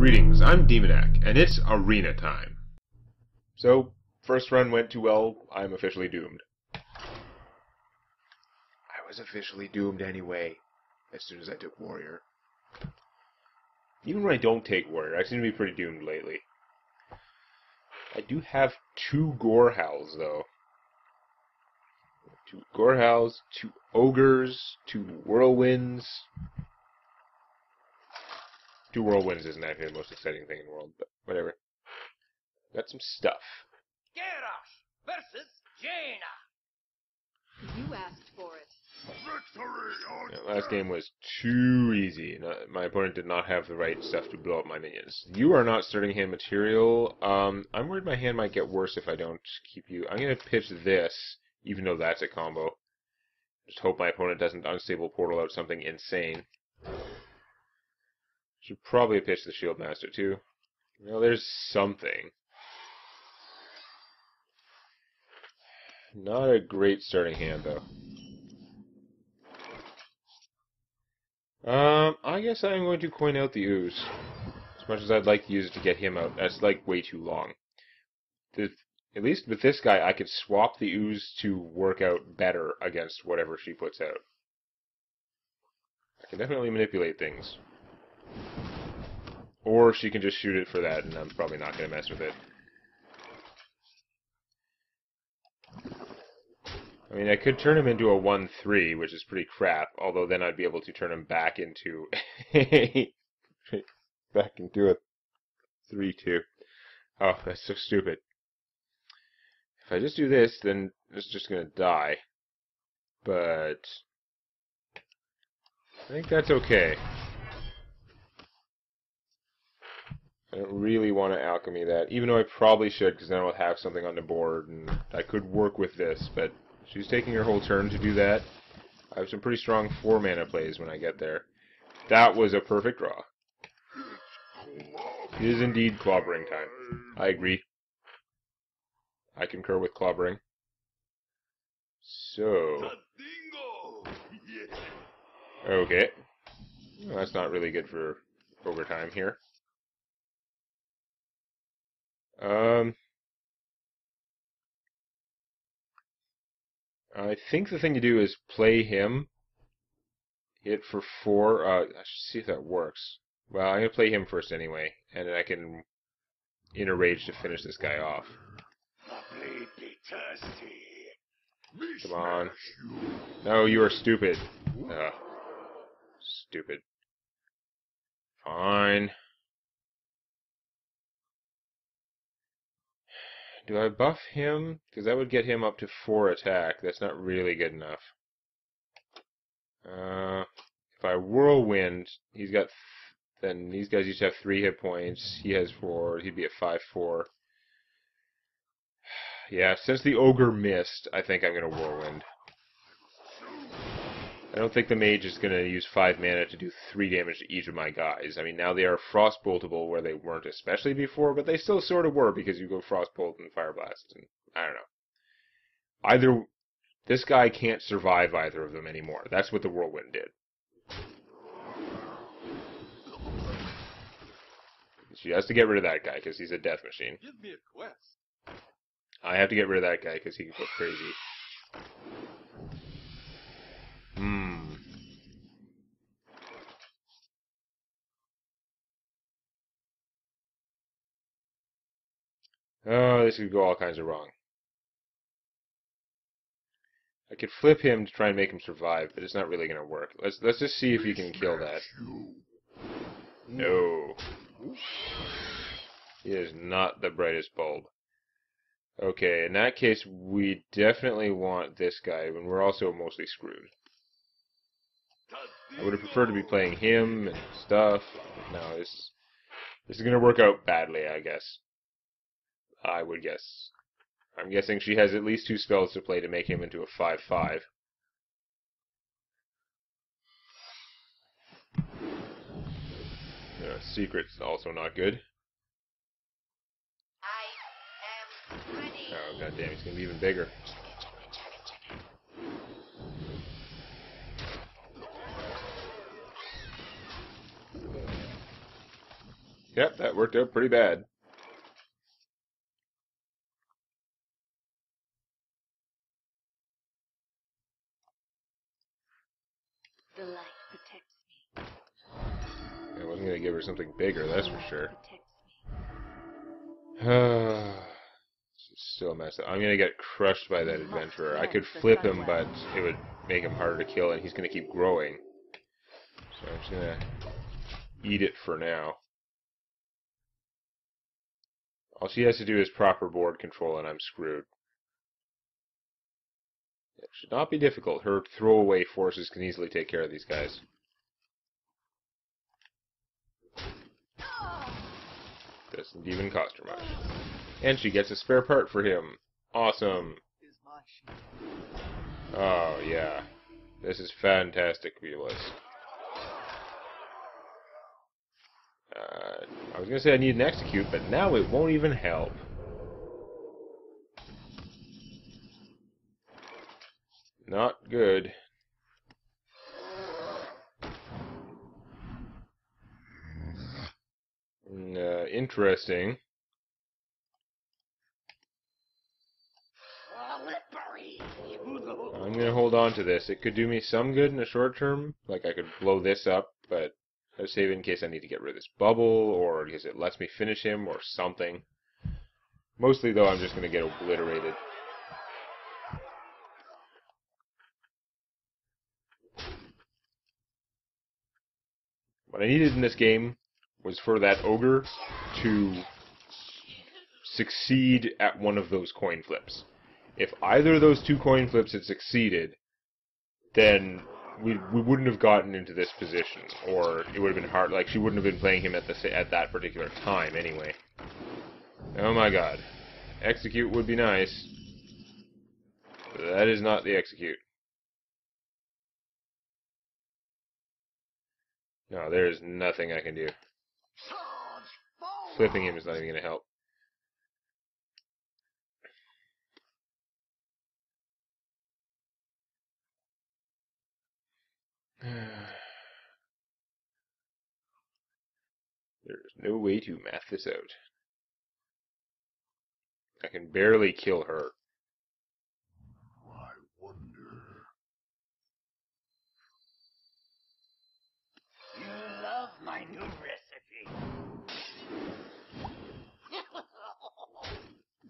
Greetings, I'm Demonac, and it's arena time. So, first run went too well, I'm officially doomed. I was officially doomed anyway, as soon as I took Warrior. Even when I don't take Warrior, I seem to be pretty doomed lately. I do have two Gorehowls, though. Two Gorehowls, two Ogres, two Whirlwinds. Two Whirlwinds isn't actually the most exciting thing in the world, but whatever. Got some stuff. Garrosh versus Jaina. You asked for it. Yeah, last game was too easy. No- My opponent did not have the right stuff to blow up my minions. You are not starting hand material. Um, I'm worried my hand might get worse if I don't keep you. I'm gonna pitch this, even though that's a combo. Just hope my opponent doesn't unstable portal out something insane. Should probably pitch the Shield Master too. Well, there's something. Not a great starting hand though. Um, I guess I'm going to coin out the ooze. As much as I'd like to use it to get him out, that's like way too long. The, at least with this guy, I could swap the ooze to work out better against whatever she puts out. I can definitely manipulate things. Or she can just shoot it for that, and I'm probably not going to mess with it. I mean, I could turn him into a 1-3, which is pretty crap, although then I'd be able to turn him back into back into a 3-2. Oh, that's so stupid. If I just do this, then it's just going to die. But I think that's okay. I don't really want to alchemy that, even though I probably should, because then I'll have something on the board, and I could work with this, but she's taking her whole turn to do that. I have some pretty strong four mana plays when I get there. That was a perfect draw. It is indeed clobbering time. I agree. I concur with clobbering. So, okay. Well, that's not really good for overtime here. Um, I think the thing to do is play him, hit for four. Uh, I should see if that works. Well, I'm gonna play him first anyway, and then I can Inner Rage to finish this guy off. Come on. No, you are stupid. Stupid. Fine. Do I buff him? Because that would get him up to 4 attack. That's not really good enough. Uh, if I whirlwind, he's got... Th then these guys each have 3 hit points. He has 4. He'd be at 5-4. Yeah, since the ogre missed, I think I'm going to whirlwind. I don't think the mage is going to use 5 mana to do 3 damage to each of my guys. I mean, now they are frostboltable where they weren't especially before, but they still sort of were because you go frostbolt and fireblast, and I don't know. Either this guy can't survive either of them anymore. That's what the whirlwind did. She has to get rid of that guy because he's a death machine. Give me a quest. I have to get rid of that guy because he can go crazy. Oh, this could go all kinds of wrong. I could flip him to try and make him survive, but it's not really going to work. Let's let's just see if he can kill that. No. He is not the brightest bulb. Okay, in that case, we definitely want this guy, and we're also mostly screwed. I would have preferred to be playing him and stuff. No, this this is gonna work out badly, I guess. I would guess. I'm guessing she has at least two spells to play to make him into a five-five. Uh, secret's also not good. I am ready. Oh god damn, he's gonna be even bigger. Yep, that worked out pretty bad. The light protects me. I wasn't gonna give her something bigger, that's for sure. Protects This is Still a mess. up. I'm gonna get crushed by that adventurer. I could flip him, but it would make him harder to kill, and he's gonna keep growing. So I'm just gonna eat it for now. All she has to do is proper board control, and I'm screwed. It should not be difficult. Her throwaway forces can easily take care of these guys. Doesn't even cost her much. And she gets a spare part for him. Awesome. Oh, yeah. This is fantastic, Vilas. Uh, I was gonna say I need an execute, but now it won't even help. Not good. Mm, Uh, interesting. I'm gonna hold on to this. It could do me some good in the short term. Like I could blow this up, but I save it in case I need to get rid of this bubble, or because it lets me finish him, or something. Mostly though, I'm just gonna get obliterated. What I needed in this game was for that ogre to succeed at one of those coin flips. If either of those two coin flips had succeeded, then we we wouldn't have gotten into this position, or it would have been hard. Like she wouldn't have been playing him at the at that particular time anyway. Oh my god, execute would be nice. That is not the execute. No, there is nothing I can do. Flipping him is not even going to help. There's no way to math this out. I can barely kill her. I wonder. You love my new recipe. Don't rush me.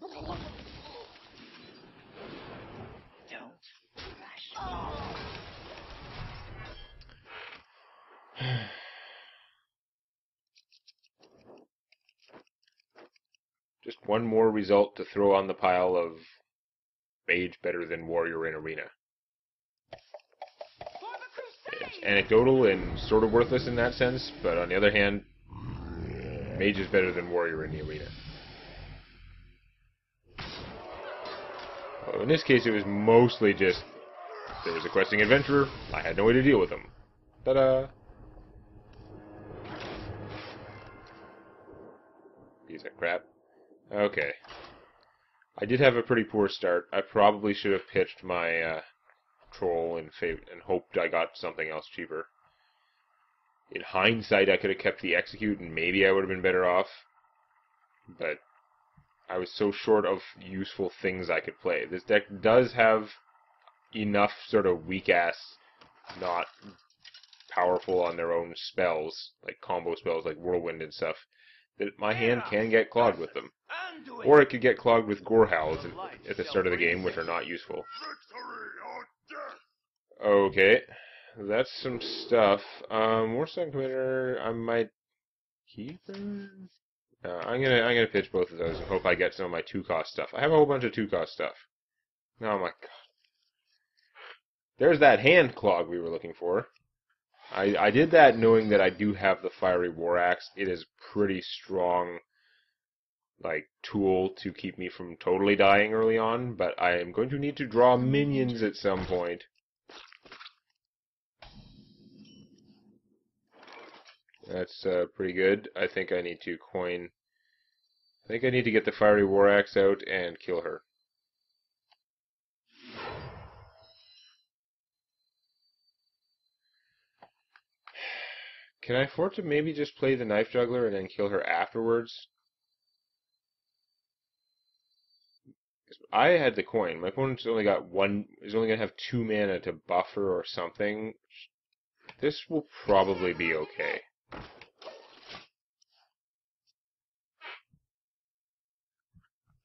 Just one more result to throw on the pile of mage better than warrior in arena. It's anecdotal and sort of worthless in that sense, but on the other hand, mage is better than warrior in the arena. In this case, it was mostly just there was a questing adventurer. I had no way to deal with him. Ta-da! Piece of crap. Okay. I did have a pretty poor start. I probably should have pitched my uh, troll and and hoped I got something else cheaper. In hindsight, I could have kept the execute and maybe I would have been better off. But I was so short of useful things I could play. This deck does have enough sort of weak ass, not powerful on their own spells, like combo spells like Whirlwind and stuff, that my hand can get clogged with them. Or it could get clogged with Gore Howls at, the start of the game, which are not useful. Victory or death! Okay, that's some stuff. Um, Warsong Commander, I might keep her. No, I'm gonna I'm gonna pitch both of those and hope I get some of my two cost stuff. I have a whole bunch of two cost stuff. Oh my god. There's that hand clog we were looking for. I I did that knowing that I do have the fiery war axe. It is pretty strong like tool to keep me from totally dying early on, but I am going to need to draw minions at some point. That's uh, pretty good. I think I need to coin. I think I need to get the fiery war axe out and kill her. Can I afford to maybe just play the knife juggler and then kill her afterwards? I had the coin. My opponent's only got one. Is only gonna have two mana to buffer or something. This will probably be okay.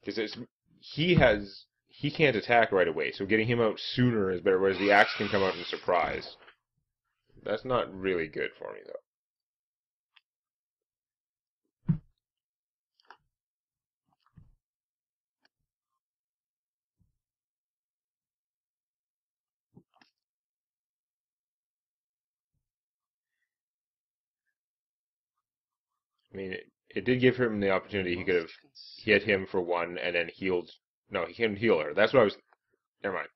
Because it's he has he can't attack right away, so getting him out sooner is better. Whereas the axe can come out in surprise. That's not really good for me though. I mean, it did give him the opportunity. He could have hit him for one and then healed. No, he couldn't heal her. That's what I was. Never mind.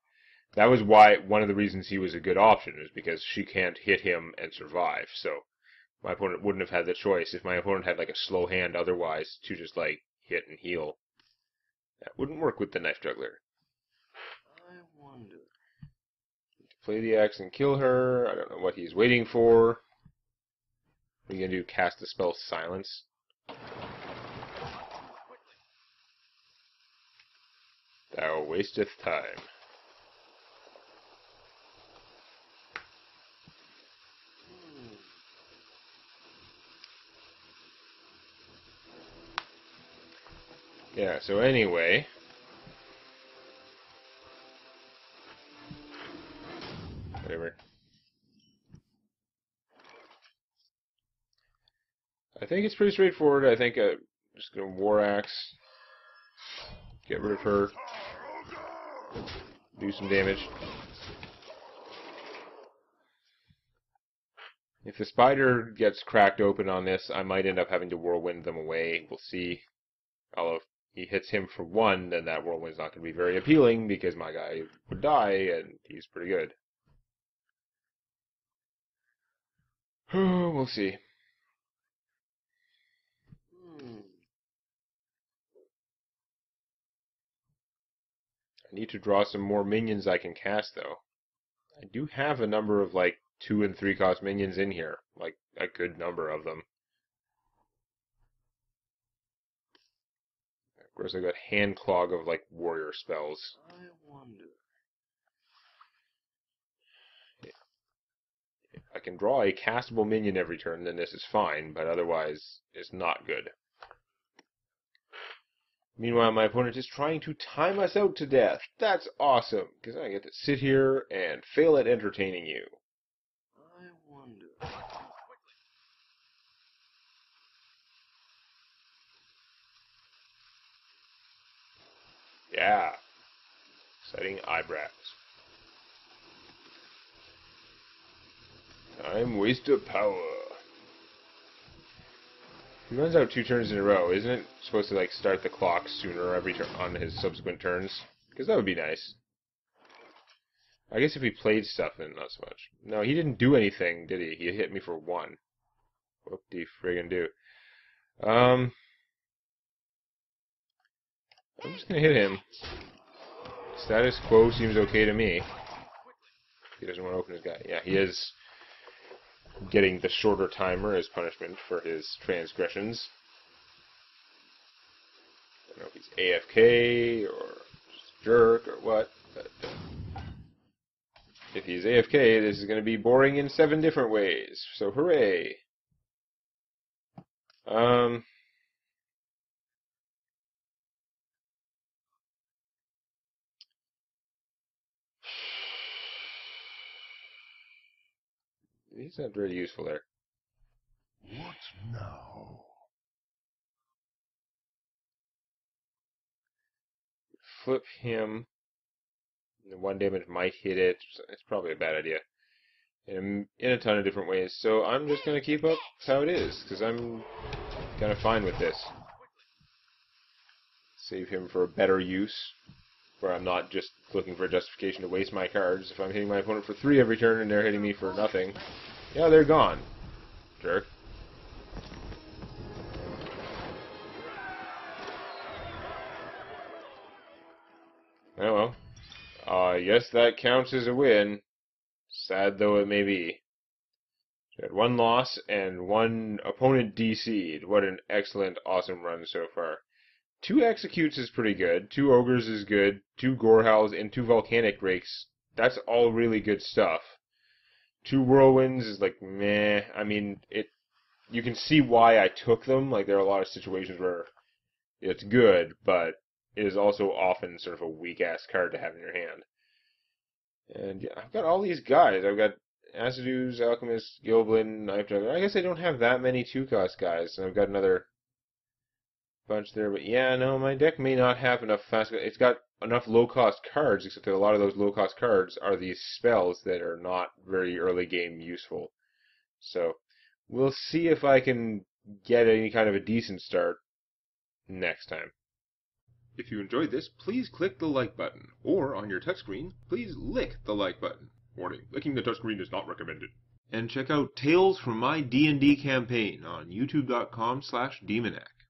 That was why one of the reasons he was a good option is because she can't hit him and survive. So my opponent wouldn't have had the choice if my opponent had like a slow hand otherwise to just like hit and heal. That wouldn't work with the knife juggler. I wonder. Play the axe and kill her. I don't know what he's waiting for. Are you gonna do? Cast the spell silence? Thou wasteth time. Yeah, so anyway. Think it's pretty straightforward. I think I'm just gonna War Axe. Get rid of her. Do some damage. If the spider gets cracked open on this, I might end up having to whirlwind them away. We'll see. Although if he hits him for one, then that whirlwind's not going to be very appealing because my guy would die, and he's pretty good. we'll see. I need to draw some more minions I can cast, though. I do have a number of, like, two and three cost minions in here. Like, a good number of them. Of course, I've got hand clog of, like, warrior spells. I wonder. If I can draw a castable minion every turn, then this is fine, but otherwise, it's not good. Meanwhile, my opponent is trying to time us out to death. That's awesome, because I get to sit here and fail at entertaining you. I wonder. Yeah. Setting eyebrows. Time waste of power. He runs out two turns in a row. Isn't it supposed to like start the clock sooner every turn on his subsequent turns? Because that would be nice. I guess if he played stuff, then not so much. No, he didn't do anything, did he? He hit me for one. Did he friggin' do? Um, I'm just gonna hit him. Status quo seems okay to me. He doesn't want to open his guy. Yeah, he is getting the shorter timer as punishment for his transgressions. I don't know if he's AFK or jerk or what, but uh, if he's AFK, this is going to be boring in seven different ways. So hooray! Um. He's not very useful there. What now? Flip him. The one damage might hit it. It's probably a bad idea. In, in a ton of different ways. So I'm just going to keep up how it is, because I'm kind of fine with this. Save him for a better use, where I'm not just looking for a justification to waste my cards. If I'm hitting my opponent for three every turn and they're hitting me for nothing, yeah, they're gone. Jerk. Oh well. Uh, I guess that counts as a win. Sad though it may be. We had one loss and one opponent DC'd. What an excellent, awesome run so far. Two executes is pretty good. Two ogres is good. Two gorehowls and two volcanic drakes. That's all really good stuff. Two whirlwinds is like meh. I mean, it. You can see why I took them. Like there are a lot of situations where it's good, but it is also often sort of a weak ass card to have in your hand. And yeah, I've got all these guys. I've got Asidus, Alchemist, Gilblin, Knife Juggler. I guess I don't have that many two cost guys, and I've got another bunch there. But yeah, no, my deck may not have enough fast. It's got enough low cost cards, except that a lot of those low cost cards are these spells that are not very early game useful. So we'll see if I can get any kind of a decent start next time. If you enjoyed this, please click the like button, or on your touchscreen, please lick the like button. Warning, licking the touchscreen is not recommended. And check out Tales from My D&D campaign on youtube.com slash demonac.